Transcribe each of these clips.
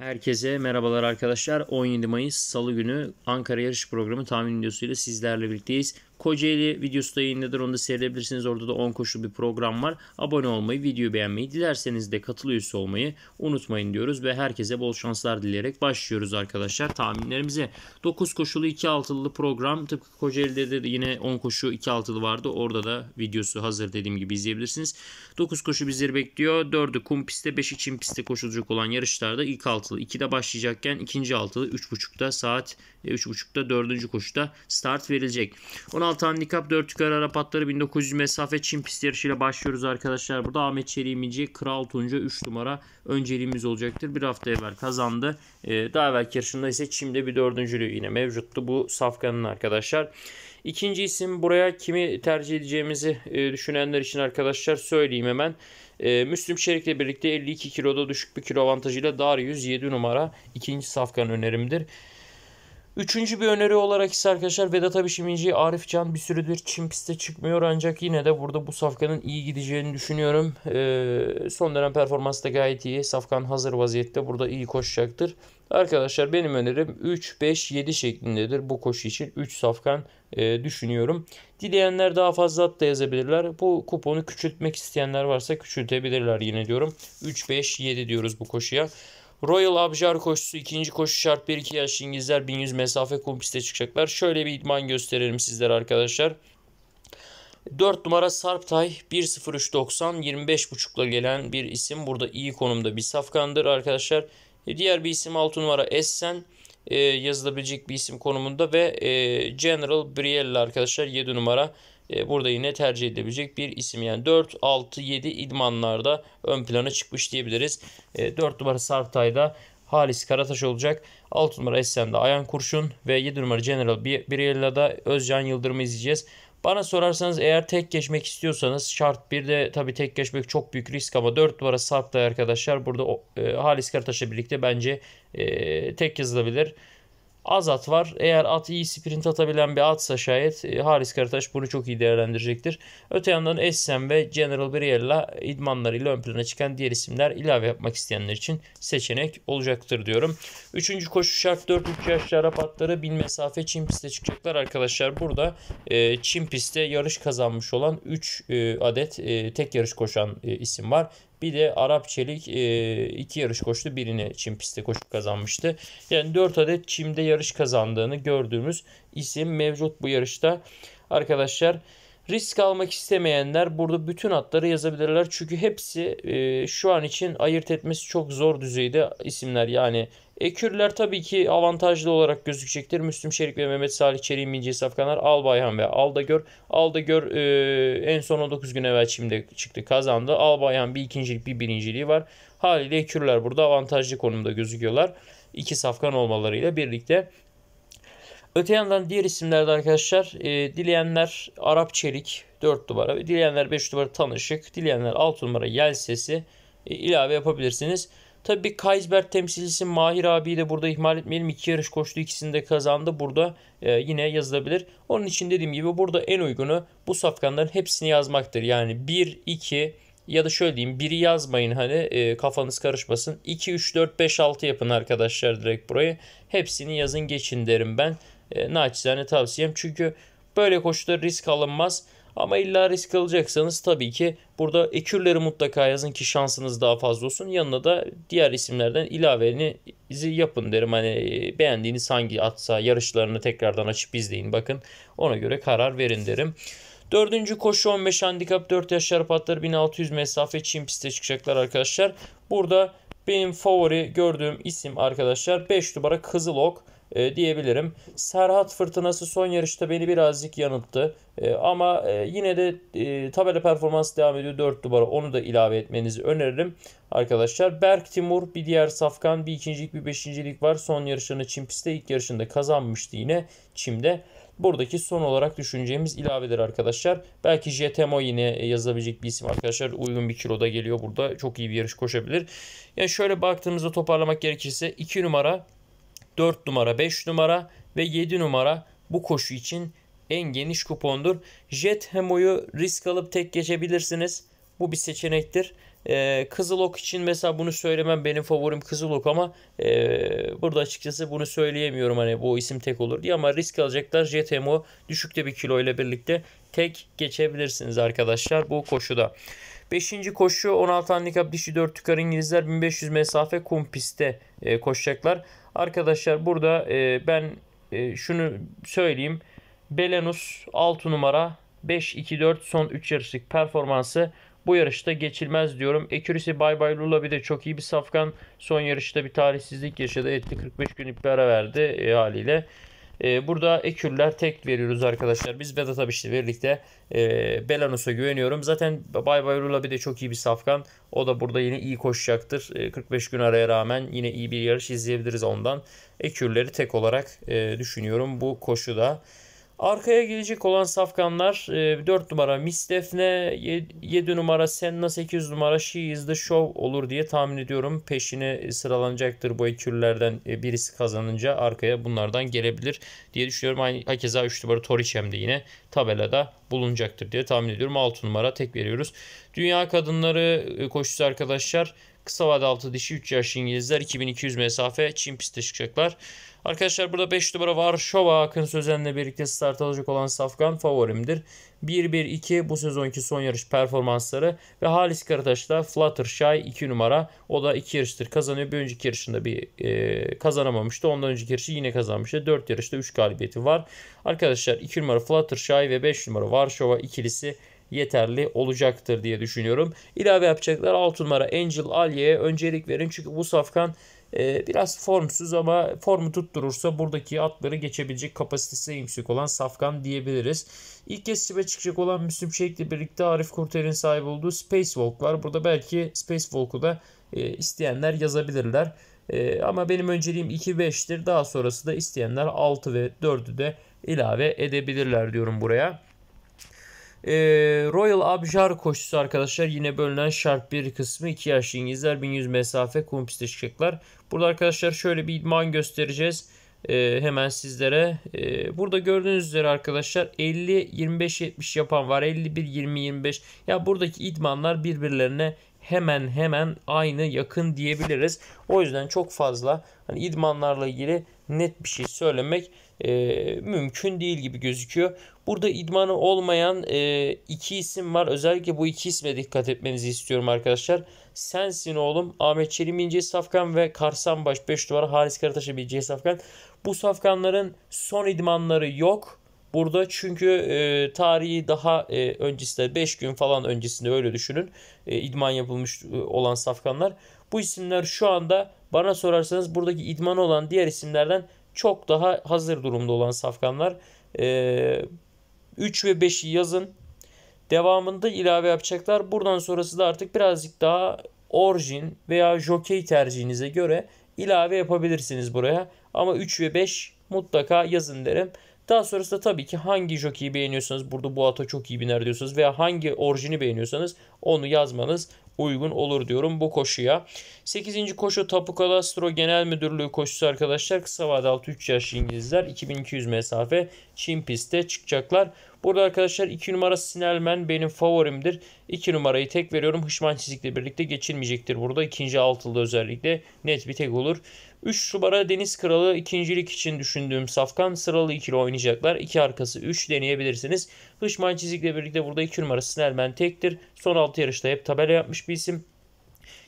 Herkese merhabalar arkadaşlar. 17 Mayıs Salı günü Ankara Yarış Programı tahmin videosuyla sizlerle birlikteyiz. Kocaeli videosu da yayınladır. Onu da seyredebilirsiniz. Orada da 10 koşulu bir program var. Abone olmayı, videoyu beğenmeyi, dilerseniz de katıl üyesi olmayı unutmayın diyoruz. Ve herkese bol şanslar dileyerek başlıyoruz arkadaşlar tahminlerimize. 9 koşulu 2 altılı program. Tıpkı Kocaeli'de de yine 10 koşu 2 altılı vardı. Orada da videosu hazır dediğim gibi izleyebilirsiniz. 9 koşu bizleri bekliyor. 4'ü kum pistte, 5'i çim pistte koşulacak olan yarışlarda ilk altılı 2'de başlayacakken ikinci altılı 3.30'da saat 3.30'da 4. koşuda start verilecek. 16 handikap 4 yukarı Arap atları 1900 mesafe Çin pist yarışıyla başlıyoruz arkadaşlar. Burada Ahmet Çelik'imici Kral Tunca 3 numara önceliğimiz olacaktır. Bir hafta evvel kazandı. Ee, daha evvelki yarışında ise Çim'de bir dördüncülüğü yine mevcuttu. Bu Safkan'ın arkadaşlar. İkinci isim buraya kimi tercih edeceğimizi e, düşünenler için arkadaşlar söyleyeyim hemen. E, Müslüm Şerik'le birlikte 52 kiloda düşük bir kilo avantajıyla Darius 7 numara ikinci safkan önerimdir. Üçüncü bir öneri olarak ise arkadaşlar Vedat Abişiminci, Arif Can bir süredir Çin piste çıkmıyor ancak yine de burada bu safkanın iyi gideceğini düşünüyorum. Ee, son dönem performansı da gayet iyi. Safkan hazır vaziyette burada iyi koşacaktır. Arkadaşlar benim önerim 3, 5, 7 şeklindedir. Bu koşu için 3 safkan e, düşünüyorum. Dileyenler daha fazla at da yazabilirler. Bu kuponu küçültmek isteyenler varsa küçültebilirler yine diyorum. 3, 5, 7 diyoruz bu koşuya. Royal Abjar koşusu ikinci koşu şart 1-2 yaş İngilizler 1100 mesafe kum piste çıkacaklar. Şöyle bir idman gösterelim sizlere arkadaşlar. 4 numara Sarptay 1.03.90 25.5'la gelen bir isim. Burada iyi konumda bir safkandır arkadaşlar. E, diğer bir isim 6 numara Essen e, yazılabilecek bir isim konumunda ve e, General Briella arkadaşlar 7 numara burada yine tercih edilebilecek bir isim. Yani 4, 6, 7 idmanlarda ön plana çıkmış diyebiliriz. 4 e, numara Sartay'da Halis Karataş olacak. 6 numara Essen'de Ayan Kurşun ve 7 numara General Briella'da Özcan Yıldırım'ı izleyeceğiz. Bana sorarsanız eğer tek geçmek istiyorsanız şart bir de tabii tek geçmek çok büyük risk ama 4 numara Sarp'ta arkadaşlar burada e, Halis Karataş'la birlikte bence e, tek yazılabilir az at var. Eğer at iyi sprint atabilen bir atsa şayet e, Haris Karataş bunu çok iyi değerlendirecektir. Öte yandan Essen ve General Briella idmanlarıyla ön plana çıkan diğer isimler ilave yapmak isteyenler için seçenek olacaktır diyorum. Üçüncü koşu şart 4-3 yaşlı Arap atları 1000 mesafe Çin pistte çıkacaklar arkadaşlar. Burada e, Çin pistte yarış kazanmış olan 3 e, adet e, tek yarış koşan e, isim var. Bir de Arap Çelik e, iki yarış koştu. Birini çim pistte koşup kazanmıştı. Yani 4 adet çimde yarış kazandığını gördüğümüz isim mevcut bu yarışta. Arkadaşlar risk almak istemeyenler burada bütün atları yazabilirler. Çünkü hepsi e, şu an için ayırt etmesi çok zor düzeyde isimler. Yani Ekürler tabii ki avantajlı olarak gözükecektir. Müslüm Şerik ve Mehmet Salih Çelik'in bineceği safkanlar Albayhan ve Aldagör. Aldagör e, en son 19 gün evvel şimdi çıktı kazandı. Albayhan bir ikincilik bir birinciliği var. Haliyle Ekürler burada avantajlı konumda gözüküyorlar. İki safkan olmalarıyla birlikte. Öte yandan diğer isimlerde arkadaşlar e, dileyenler Arap Çelik 4 numara ve dileyenler 5 numara Tanışık, dileyenler 6 numara Yel Sesi e, ilave yapabilirsiniz. Tabii Kaysberg temsilcisi Mahir abiyi de burada ihmal etmeyelim. İki yarış koştu ikisini de kazandı. Burada e, yine yazılabilir. Onun için dediğim gibi burada en uygunu bu safkanların hepsini yazmaktır. Yani 1, 2 ya da şöyle diyeyim biri yazmayın hani e, kafanız karışmasın. 2, 3, 4, 5, 6 yapın arkadaşlar direkt burayı. Hepsini yazın geçin derim ben. E, naçizane tavsiyem. Çünkü böyle koşuda risk alınmaz. Ama illa risk alacaksanız tabii ki burada ekürleri mutlaka yazın ki şansınız daha fazla olsun. Yanına da diğer isimlerden ilavenizi yapın derim. Hani e, beğendiğiniz hangi atsa yarışlarını tekrardan açıp izleyin. Bakın ona göre karar verin derim. Dördüncü koşu 15 handikap 4 yaş şarap atları 1600 mesafe Çin piste çıkacaklar arkadaşlar. Burada benim favori gördüğüm isim arkadaşlar 5 numara Kızılok e, diyebilirim. Serhat Fırtınası son yarışta beni birazcık yanılttı. E, ama e, yine de e, tabela performansı devam ediyor 4 numara. Onu da ilave etmenizi öneririm arkadaşlar. Berk Timur bir diğer safkan bir ikincilik bir beşincilik var. Son yarışını Çim pistte ilk yarışında kazanmıştı yine Çim'de. Buradaki son olarak düşüneceğimiz ilavedir arkadaşlar. Belki JTMO yine yazabilecek bir isim arkadaşlar. Uygun bir kiloda geliyor burada. Çok iyi bir yarış koşabilir. Yani şöyle baktığımızda toparlamak gerekirse 2 numara 4 numara, 5 numara ve 7 numara bu koşu için en geniş kupondur. Jet Hemo'yu risk alıp tek geçebilirsiniz. Bu bir seçenektir. E, Kızılok için mesela bunu söylemem benim favorim Kızılok ama e, burada açıkçası bunu söyleyemiyorum hani bu isim tek olur diye ama risk alacaklar JTMO düşükte bir kilo ile birlikte tek geçebilirsiniz arkadaşlar bu koşuda. Beşinci koşu 16 handikap dişi 4 tükar İngilizler 1500 mesafe kum pistte e, koşacaklar. Arkadaşlar burada e, ben e, şunu söyleyeyim. Belenus 6 numara 5-2-4 son 3 yarışlık performansı bu yarışta geçilmez diyorum. Accuracy Bay Bay Lula bir de çok iyi bir safkan. Son yarışta bir talihsizlik yaşadı. Etli 45 günlük bir ara verdi e, haliyle. E, burada ekürler tek veriyoruz arkadaşlar. Biz Vedat Abiş'le birlikte e, Belanus'a güveniyorum. Zaten Bay Bay Lula bir de çok iyi bir safkan. O da burada yine iyi koşacaktır. E, 45 gün araya rağmen yine iyi bir yarış izleyebiliriz ondan. Ekürleri tek olarak e, düşünüyorum bu koşuda. Arkaya gelecek olan safkanlar 4 e, numara Miss Defne, 7 numara Senna, 8 numara She is the Show olur diye tahmin ediyorum. Peşine sıralanacaktır bu ekürlerden e, birisi kazanınca arkaya bunlardan gelebilir diye düşünüyorum. Aynı hakeza 3 numara Toriçem de yine tabelada bulunacaktır diye tahmin ediyorum. 6 numara tek veriyoruz. Dünya kadınları e, koşusu arkadaşlar. Kısa vade altı dişi 3 yaş İngilizler 2200 mesafe Çin pistte çıkacaklar. Arkadaşlar burada 5 numara var. Şova Akın Sözen'le birlikte start alacak olan Safkan favorimdir. 1-1-2 bu sezonki son yarış performansları ve Halis Karataş'ta Fluttershy 2 numara. O da 2 yarıştır kazanıyor. Bir önceki yarışında bir e, kazanamamıştı. Ondan önceki yarışı yine kazanmıştı. 4 yarışta 3 galibiyeti var. Arkadaşlar 2 numara Fluttershy ve 5 numara Varşova ikilisi yeterli olacaktır diye düşünüyorum. İlave yapacaklar 6 numara Angel Alye'ye öncelik verin. Çünkü bu safkan e, biraz formsuz ama formu tutturursa buradaki atları geçebilecek kapasitesi yüksek olan safkan diyebiliriz. İlk kez çime çıkacak olan Müslüm Şek'le birlikte Arif Kurter'in sahip olduğu Space Walk var. Burada belki Space Walk'u da e, isteyenler yazabilirler. E, ama benim önceliğim 2-5'tir. Daha sonrası da isteyenler 6 ve 4'ü de ilave edebilirler diyorum buraya. E, Royal Abjar koşusu arkadaşlar yine bölünen şart bir kısmı 2 yaşlı İngilizler 1100 mesafe kum piste çıkacaklar. Burada arkadaşlar şöyle bir idman göstereceğiz. E, hemen sizlere. E, burada gördüğünüz üzere arkadaşlar 50-25-70 yapan var. 51-20-25. Ya buradaki idmanlar birbirlerine hemen hemen aynı yakın diyebiliriz. O yüzden çok fazla hani idmanlarla ilgili net bir şey söylemek e, mümkün değil gibi gözüküyor. Burada idmanı olmayan e, iki isim var. Özellikle bu iki isme dikkat etmenizi istiyorum arkadaşlar. Sensin oğlum Ahmet Çelim İnce Safkan ve Karsanbaş 5 numara Haris Karataş'a bir Safkan. Bu safkanların son idmanları yok. Burada çünkü e, tarihi daha e, öncesinde 5 gün falan öncesinde öyle düşünün. E, idman yapılmış e, olan safkanlar. Bu isimler şu anda bana sorarsanız buradaki idman olan diğer isimlerden çok daha hazır durumda olan safkanlar. E, 3 ve 5'i yazın. Devamında ilave yapacaklar. Buradan sonrası da artık birazcık daha orijin veya jockey tercihinize göre ilave yapabilirsiniz buraya. Ama 3 ve 5 mutlaka yazın derim. Daha sonrasında tabii ki hangi jockey'i beğeniyorsanız burada bu ata çok iyi biner diyorsanız veya hangi orijini beğeniyorsanız onu yazmanız uygun olur diyorum bu koşuya. 8. koşu Tapu Kadastro Genel Müdürlüğü koşusu arkadaşlar. Kısa vade 6 3 yaş İngilizler 2200 mesafe Çin pistte çıkacaklar. Burada arkadaşlar 2 numara Sinelmen benim favorimdir. 2 numarayı tek veriyorum. Hışman çizikle birlikte geçilmeyecektir burada. ikinci altılı özellikle net bir tek olur. 3 numara Deniz Kralı ikincilik için düşündüğüm safkan sıralı ikili oynayacaklar. 2 arkası 3 deneyebilirsiniz. Hışman çizikle birlikte burada 2 numara Snellman tektir. Son 6 yarışta hep tabela yapmış bir isim.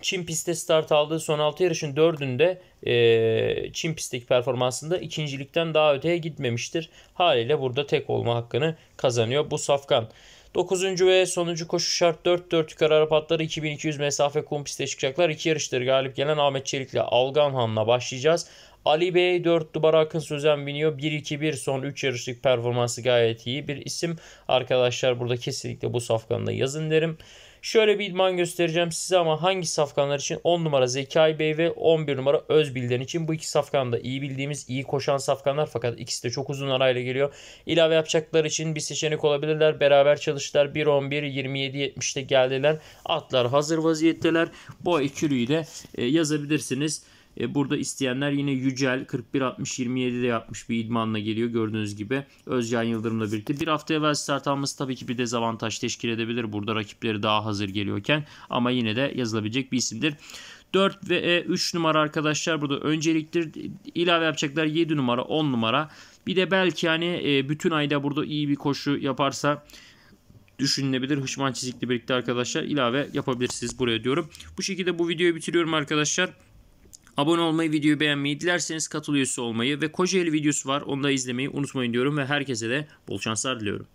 Çin pistte start aldığı son 6 yarışın 4'ünde e, Çin pistteki performansında ikincilikten daha öteye gitmemiştir. Haliyle burada tek olma hakkını kazanıyor bu safkan. 9. ve sonuncu koşu şart 4-4 yukarı Arap atları 2200 mesafe kum piste çıkacaklar. İki yarıştır galip gelen Ahmet Çelik ile Alganhan'la başlayacağız. Ali Bey 4 numara Akın Sözen biniyor. 1-2-1 son 3 yarışlık performansı gayet iyi bir isim. Arkadaşlar burada kesinlikle bu safkanında yazın derim. Şöyle bir idman göstereceğim size ama hangi safkanlar için 10 numara Zekai Bey ve 11 numara Özbilden için bu iki safkan da iyi bildiğimiz iyi koşan safkanlar fakat ikisi de çok uzun arayla geliyor. İlave yapacaklar için bir seçenek olabilirler. Beraber çalıştılar. 1-11 27-70'te geldiler. Atlar hazır vaziyetteler. Bu ikiliyi de e, yazabilirsiniz. E, burada isteyenler yine Yücel 41-60-27 de yapmış bir idmanla geliyor gördüğünüz gibi. Özcan Yıldırım'la birlikte. Bir hafta evvel start alması tabii ki bir dezavantaj teşkil edebilir. Burada rakipleri daha hazır geliyorken ama yine de yazılabilecek bir isimdir. 4 ve 3 numara arkadaşlar burada önceliktir. ilave yapacaklar 7 numara 10 numara. Bir de belki hani e, bütün ayda burada iyi bir koşu yaparsa düşünülebilir. Hışman çizikli birlikte arkadaşlar ilave yapabilirsiniz buraya diyorum. Bu şekilde bu videoyu bitiriyorum arkadaşlar. Abone olmayı, videoyu beğenmeyi, dilerseniz katıl olmayı ve Kocaeli videosu var. Onu da izlemeyi unutmayın diyorum ve herkese de bol şanslar diliyorum.